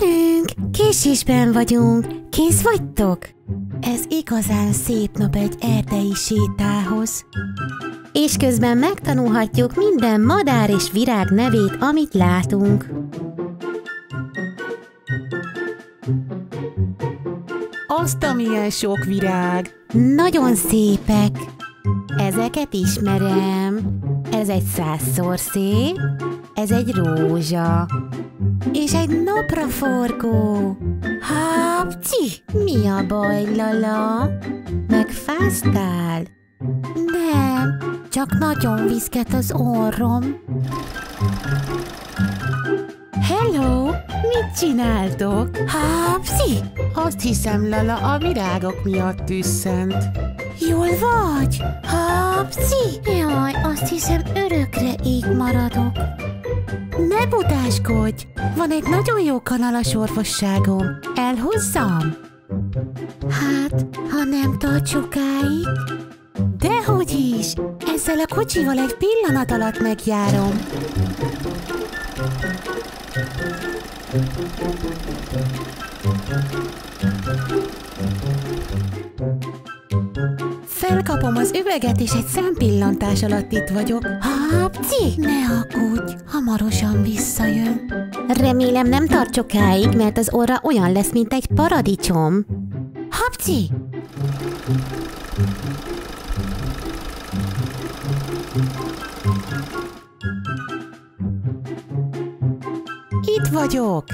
Gyerünk! Késésben vagyunk. Kész vagytok? Ez igazán szép nap egy erdei sétához. És közben megtanulhatjuk minden madár és virág nevét, amit látunk. Azt a milyen sok virág! Nagyon szépek. Ezeket ismerem. Ez egy százszor szép, ez egy rózsa. És egy napraforgó. Hapci! Mi a baj, Lala? Megfáztál? Nem, csak nagyon viszket az orrom. Hello! Mit csináltok? Hapci! Azt hiszem, Lala a virágok miatt tüsszent. Jól vagy? Hapci! Jaj, azt hiszem örökre így maradok. Ne budáskodj! Van egy nagyon jó kanal a sorvosságom. Elhozzam? Hát, ha nem tart sokáig. Dehogy is! Ezzel a kocsival egy pillanat alatt megjárom. Felkapom az üveget, és egy szempillantás alatt itt vagyok. Hapci! Ne aggódj, hamarosan visszajön. Remélem nem tart sokáig, mert az orra olyan lesz, mint egy paradicsom. Hapci! Itt vagyok!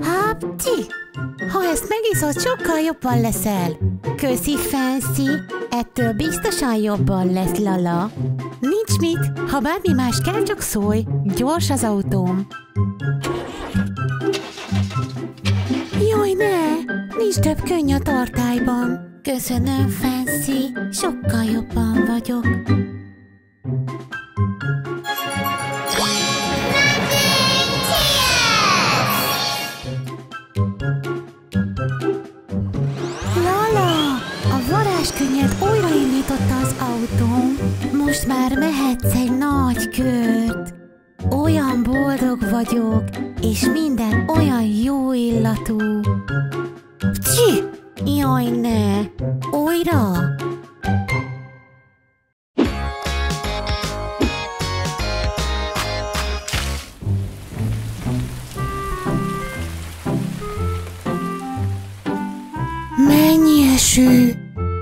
Hapci! Ha ezt megiszod, sokkal jobban leszel. Köszi, Fancy. Ettől biztosan jobban lesz, Lala. Nincs mit, ha bármi más kell, csak szólj. Gyors az autóm. Jaj, ne! Nincs több könny a tartályban. Köszönöm, Fancy. Sokkal jobban vagyok. Már mehetsz egy nagy kört. Olyan boldog vagyok, és minden olyan jó illatú. Csi! Jaj, ne! Újra! Mennyi eső!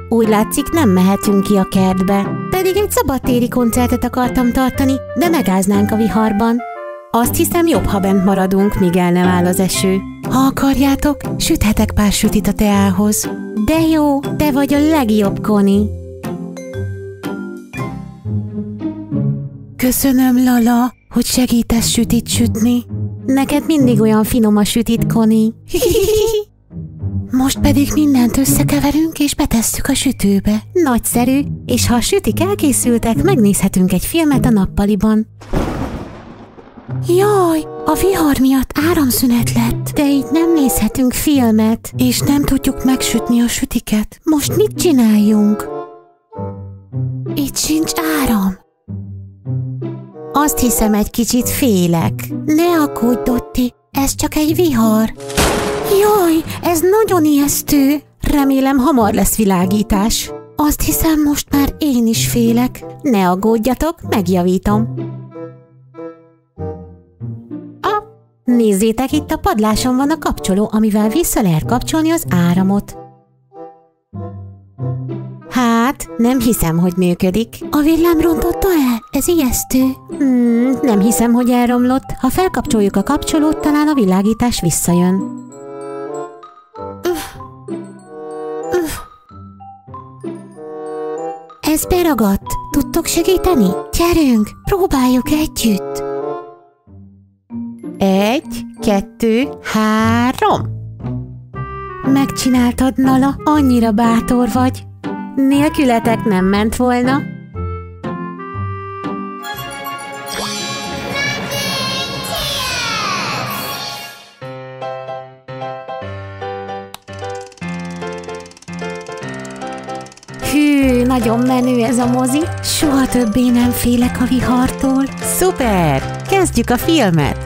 Úgy látszik, nem mehetünk ki a kertbe. Pedig egy szabadtéri koncertet akartam tartani, de megáznánk a viharban. Azt hiszem, jobb, ha bent maradunk, míg el nem áll az eső. Ha akarjátok, süthetek pár sütit a teához. De jó, te vagy a legjobb, Koni. Köszönöm, Lala, hogy segítesz sütit sütni. Neked mindig olyan finom a sütit, Koni. Most pedig mindent összekeverünk és betesszük a sütőbe. Nagyszerű, és ha a sütik elkészültek, megnézhetünk egy filmet a nappaliban. Jaj, a vihar miatt áramszünet lett, de így nem nézhetünk filmet, és nem tudjuk megsütni a sütiket. Most mit csináljunk? Itt sincs áram. Azt hiszem, egy kicsit félek. Ne aggódj, Dotti, ez csak egy vihar. Jaj, ez nagyon ijesztő. Remélem hamar lesz világítás. Azt hiszem, most már én is félek. Ne aggódjatok, megjavítom. A, nézzétek, itt a padláson van a kapcsoló, amivel vissza lehet kapcsolni az áramot. Hát, nem hiszem, hogy működik. A villám rontotta el? Ez ijesztő. Hmm, nem hiszem, hogy elromlott. Ha felkapcsoljuk a kapcsolót, talán a világítás visszajön. Ez beragadt. Tudtok segíteni? Gyerünk, próbáljuk együtt. Egy, kettő, három. Megcsináltad, Nala, annyira bátor vagy. Nélkületek nem ment volna. Nagyon menő ez a mozi. Soha többé nem félek a vihartól. Szuper! Kezdjük a filmet!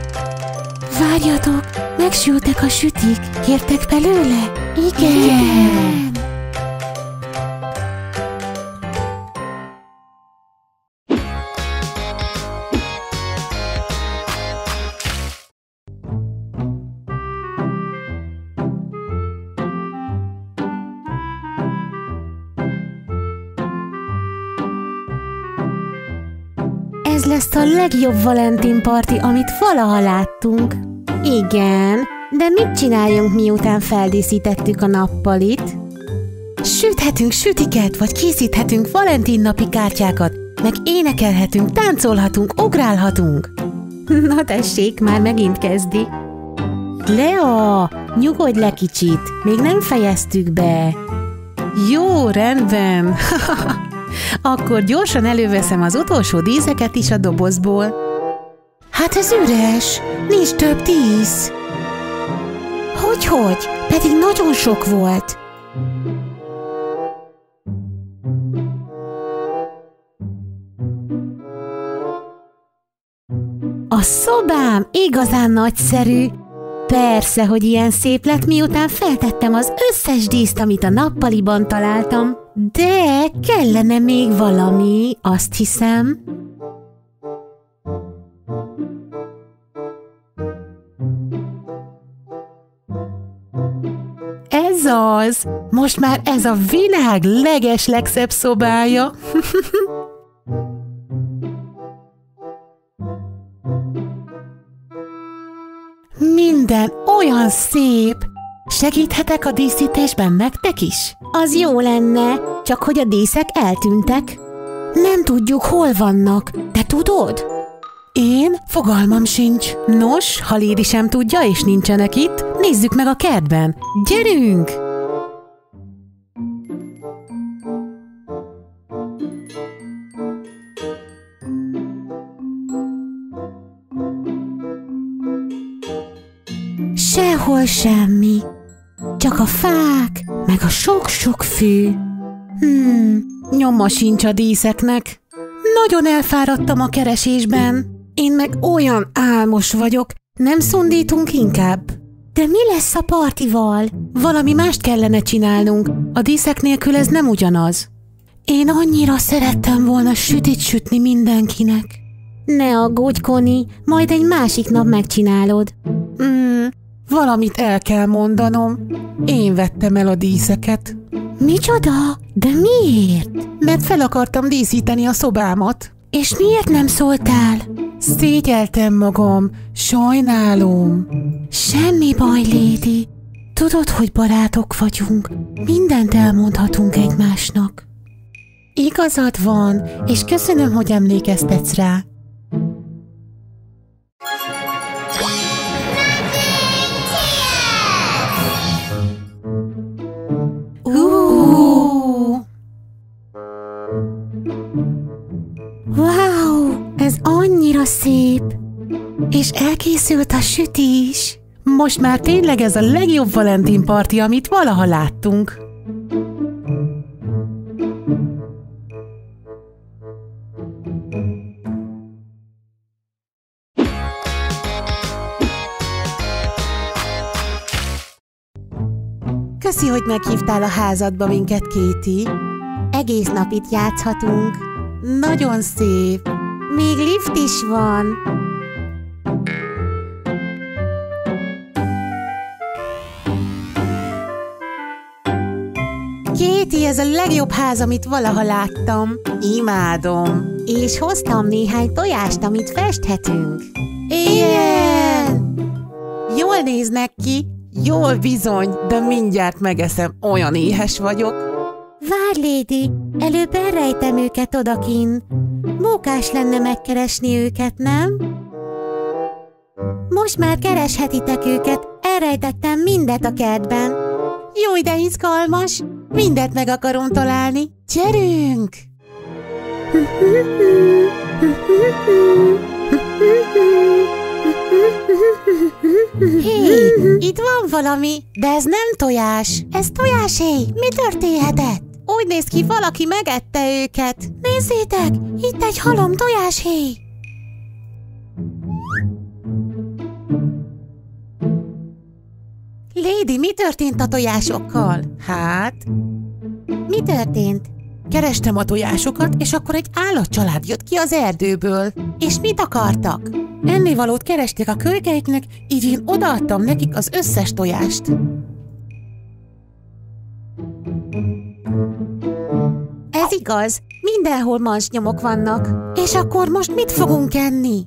Várjatok, megsültek a sütik. Kértek belőle? Igen. Igen. Legjobb Valentin parti, amit valaha láttunk. Igen, de mit csináljunk, miután feldíszítettük a nappalit? Süthetünk sütiket, vagy készíthetünk Valentin napi kártyákat, meg énekelhetünk, táncolhatunk, ugrálhatunk. Na tessék, már megint kezdi. Lea, nyugodj le kicsit, még nem fejeztük be. Jó, rendben. Akkor gyorsan előveszem az utolsó díszeket is a dobozból. Hát ez üres, nincs több dísz. Hogy-hogy? Pedig nagyon sok volt. A szobám igazán nagyszerű. Persze, hogy ilyen szép lett, miután feltettem az összes díszt, amit a nappaliban találtam. De kellene még valami, azt hiszem. Ez az! Most már ez a világ leges legszebb szobája. Minden olyan szép! Segíthetek a díszítésben nektek is? Az jó lenne, csak hogy a díszek eltűntek. Nem tudjuk, hol vannak. Te tudod? Én? Fogalmam sincs. Nos, ha Lédi sem tudja és nincsenek itt, nézzük meg a kertben. Gyerünk! Sehol semmi. Csak a fák, meg a sok-sok fű. Hmm, nyoma sincs a díszeknek. Nagyon elfáradtam a keresésben. Én meg olyan álmos vagyok, nem szundítunk inkább. De mi lesz a partival? Valami mást kellene csinálnunk, a díszek nélkül ez nem ugyanaz. Én annyira szerettem volna sütit sütni mindenkinek. Ne aggódj, Koni, majd egy másik nap megcsinálod. Valamit el kell mondanom. Én vettem el a díszeket. Micsoda? De miért? Mert fel akartam díszíteni a szobámat. És miért nem szóltál? Szégyeltem magam, sajnálom. Semmi baj, Lédi. Tudod, hogy barátok vagyunk. Mindent elmondhatunk egymásnak. Igazad van, és köszönöm, hogy emlékeztetsz rá. És elkészült a süti is. Most már tényleg ez a legjobb Valentin parti, amit valaha láttunk. Köszi, hogy meghívtál a házadba minket, Kéti. Egész nap itt játszhatunk. Nagyon szép. Még lift is van. Kéti, ez a legjobb ház, amit valaha láttam. Imádom. És hoztam néhány tojást, amit festhetünk. Igen! Jól néznek ki. Jól bizony, de mindjárt megeszem, olyan éhes vagyok. Várj, Lédi, előbb elrejtem őket odakin. Mókás lenne megkeresni őket, nem? Most már kereshetitek őket, elrejtettem mindet a kertben. Jó, de izgalmas, mindet meg akarom találni. Gyerünk! Hé, itt van valami, de ez nem tojás. Ez tojásé, mi történhetett? Úgy néz ki, valaki megette őket. Nézzétek, itt egy halom tojáshéj. Lady, mi történt a tojásokkal? Hát, Mi történt? kerestem a tojásokat, és akkor egy állatcsalád jött ki az erdőből. És mit akartak? Ennivalót keresték a kölykeiknek, így én odaadtam nekik az összes tojást. Ez igaz, mindenhol nyomok vannak. És akkor most mit fogunk enni?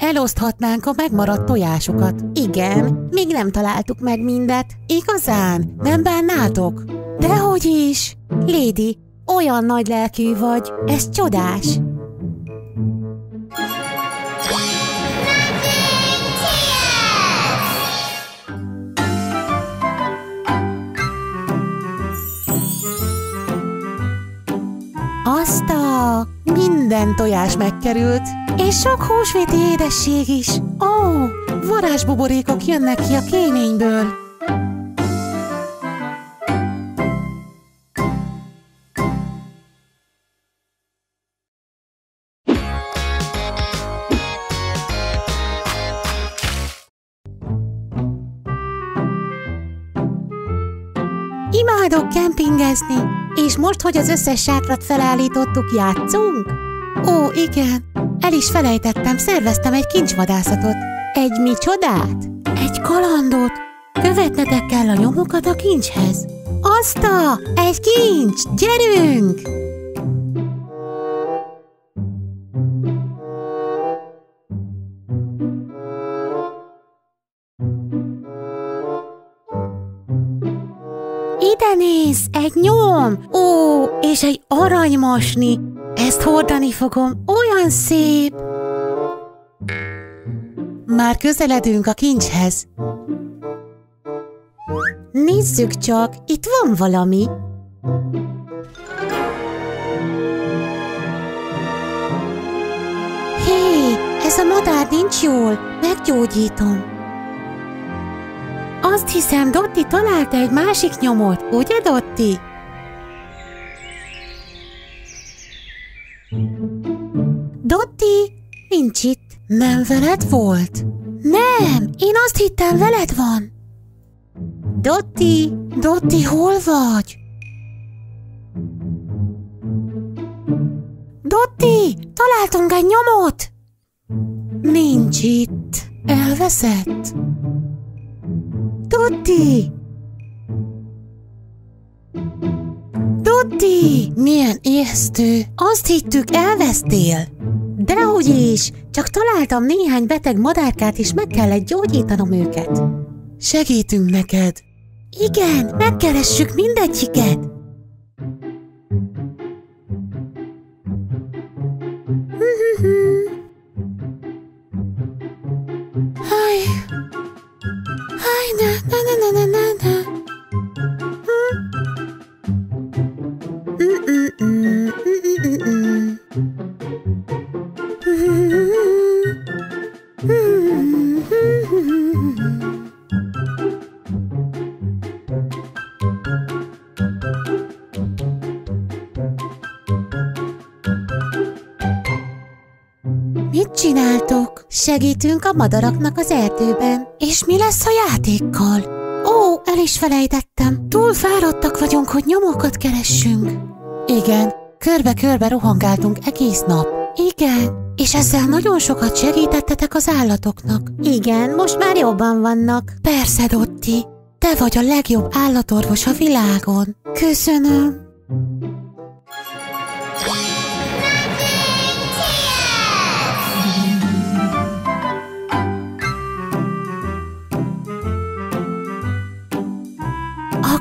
Eloszthatnánk a megmaradt tojásokat. Igen, még nem találtuk meg mindet. Igazán? Nem bánnátok? Dehogy is! Lady, olyan nagy lelkű vagy, ez csodás. Azt a... Minden tojás megkerült, És sok húsvéti édesség is. Ó, varázsbuborékok jönnek ki a kéményből. Imádok kempingezni, és most, hogy az összes sátrat felállítottuk, játszunk? Ó, igen, el is felejtettem, szerveztem egy kincsvadászatot. Egy micsodát? Egy kalandot. Követnetek kell a nyomokat a kincshez. Azta! Egy kincs! Gyerünk! Ide néz! Egy nyom! Ó, és egy aranymasni. Ezt hordani fogom, olyan szép. Már közeledünk a kincshez. Nézzük csak, itt van valami. Hé, ez a madár nincs jól, meggyógyítom. Azt hiszem, Dotti találta egy másik nyomot, ugye? Dotti, Nem veled volt? Nem, én azt hittem veled van. Dotti, Dotti, hol vagy? Dotti, találtunk egy nyomot. Nincs itt. Elveszett. Dotti, Dotti, milyen ijesztő. Azt hittük, elvesztél. Dehogy is, csak találtam néhány beteg madárkát, és meg kellett gyógyítanom őket. Segítünk neked. Igen, megkeressük mindegyiket. Segítünk a madaraknak az erdőben. És mi lesz a játékkal? Ó, el is felejtettem. Túl fáradtak vagyunk, hogy nyomokat keressünk. Igen, körbe-körbe rohangáltunk egész nap. Igen, És ezzel nagyon sokat segítettetek az állatoknak. igen, most már jobban vannak. Persze, Dotti, te vagy a legjobb állatorvos a világon. Köszönöm.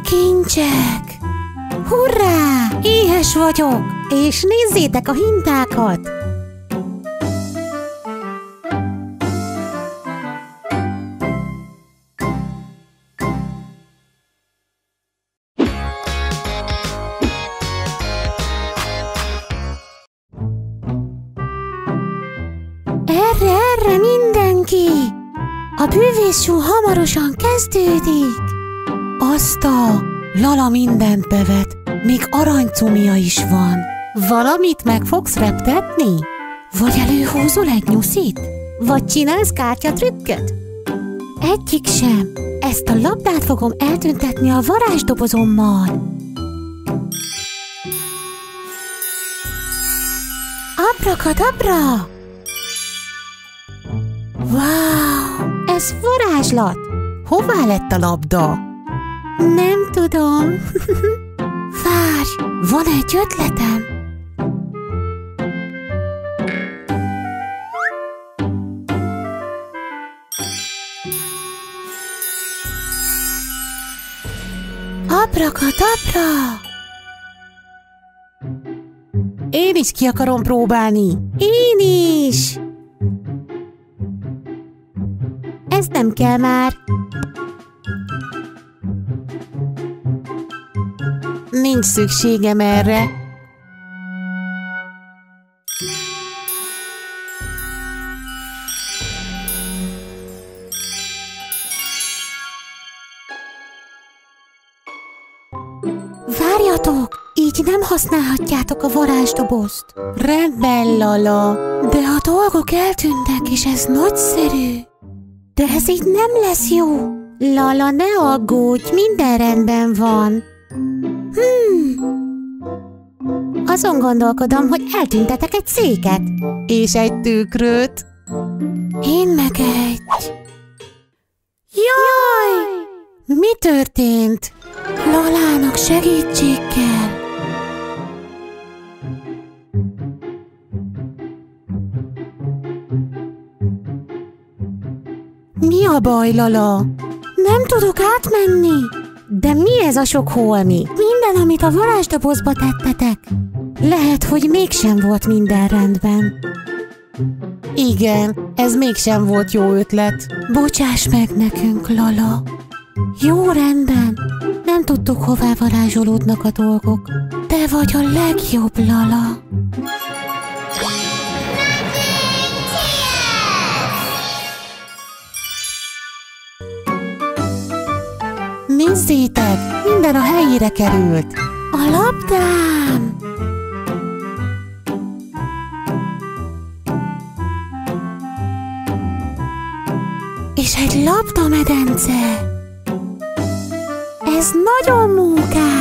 Kincsek! Hurrá! Éhes vagyok! És nézzétek a hintákat! Erre, erre mindenki! A bűvészsó hamarosan kezdődik! Azt a Lala mindent bevet, még aranycumia is van. Valamit meg fogsz reptetni? Vagy előhúzol egy nyuszit? Vagy csinálsz kártyatrükköt? Egyik sem. Ezt a labdát fogom eltüntetni a varázsdobozommal. Abrakadabra! Wow, ez varázslat! Hová lett a labda? Nem tudom. Várj, van egy ötletem. Abrakadabra! Én is ki akarom próbálni. Én is! Ez nem kell már. Nincs szükségem erre. Várjatok! Így nem használhatjátok a varázsdobozt. Rendben, Lala. De a dolgok eltűntek, és ez nagyszerű. De ez így nem lesz jó. Lala, ne aggódj, minden rendben van. Hmm. Azon gondolkodom, hogy eltüntetek egy széket. És egy tükröt. Én meg egy. Jaj! Mi történt? Lalának segítség kell. Mi a baj, Lala? Nem tudok átmenni. De mi ez a sok holmi? Minden, amit a varázsdobozba tettetek. Lehet, hogy mégsem volt minden rendben. Igen, ez mégsem volt jó ötlet. Bocsáss meg nekünk, Lala. Jó rendben. Nem tudtuk, hová varázsolódnak a dolgok. Te vagy a legjobb, Lala. Nézzétek, minden a helyére került. A labdám! És egy labdamedence. Ez nagyon mókás.